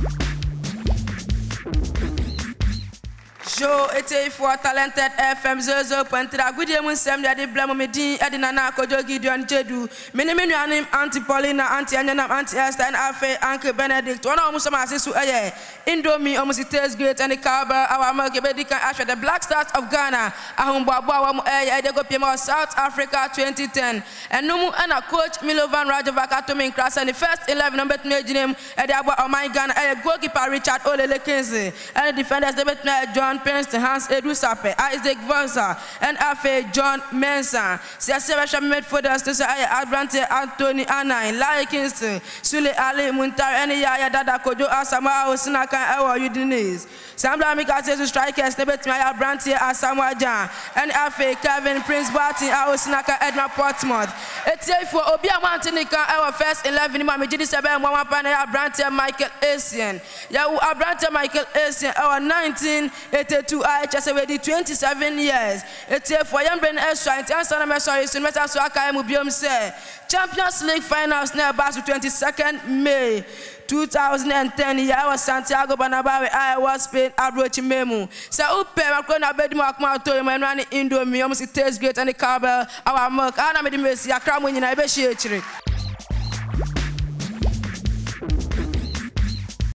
Show ete for talented FM 00.3 agudie mu nsɛm de ade bla mu me din ɛde nana akɔdwo gideon jedu. Me ne me nuanem anti paulina anti anyanam anti esther ɛne afei uncle benedict. Wɔn a wɔn sɔm ase so ɛyɛ indomie wɔn si taste great ɛne cowbell awa milk ebedi kan ahwɛ the black stars of ghana. Ahomboaboa a wɔn ɛyɛ south africa 2010 ɛnum ɛna coach milovan rajevac atomi nkra sɛ ne first eleven na bɛtumi agyina mu ɛde abɔ ɔman ghana ɛyɛ goalkeeper richard olele kinsley ɛne defenders de bɛtumi ayɛ john Princeton, Hans Edward Sarpei, Isaac Vorsah, NFA John Mensah, Siasa Rasha Medford, Stacey Abrante, Anthony Annan, Larry Kingston, Sule Ali Muntar, Eni Yaya Dada Kojo Asama Osinaka, Ewa Udinis, Sambla Mikasa Strikers, Nebetima Abrante Asamoah Gyan, NFA Kevin Prince Barton, Aosinaka Edna Portsmouth, Etia for Obia Mantinika, our first 11 Mammy Jiddy Sabe, Mama Pana Abrante Michael Essien, Yahoo Abrante Michael Essien, our 1980. 82 IHS with the 27 years. It's a for young brain extra. It's answer my sorry. So, let us walk. I will be Champions League finals now back to 22nd May. 2010 Yeah, I was santiago bernabéu a ɛwɔ spain aburokyi mu sɛ wopɛ makuro na abɛdi mu akoma ato yi mu ɛnua ne indomie ɔmo si taste great ɛne cowbell awa milk a na mede mu esi akra mu nyinaa ebɛhyia akyire.